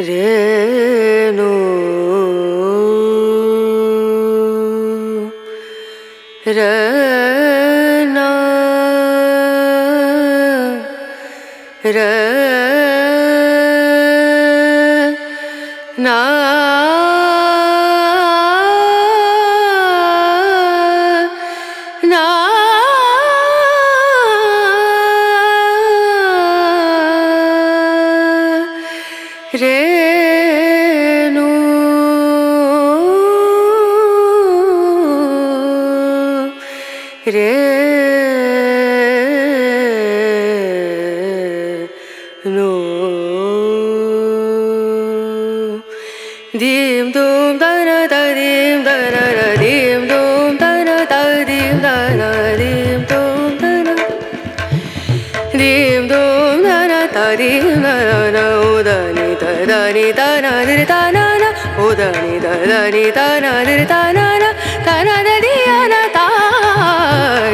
രേണു. രന ര നാ রেণু রে dim dum da da dim da da da dim da da ni da na. Di da na na o da ni da da ni da na. Di da na na da na da di na da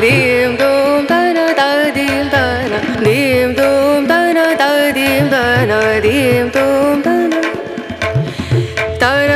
dim dum da na da dim da na dim dum da na da dim da na dim dum da na Taradim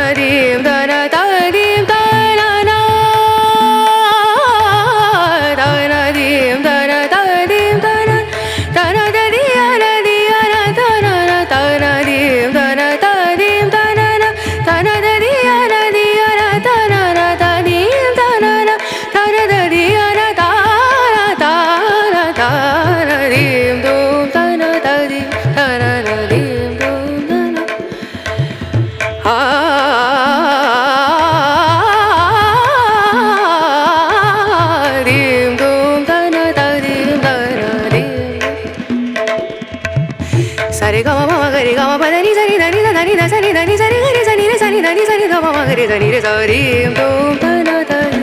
సరి గమ మమ గరి గమ పదని సరి దని దని సరి దని సరి గరి సని రే సని దని సరి గమ మమ గరి సని రే సరి దూం తన తన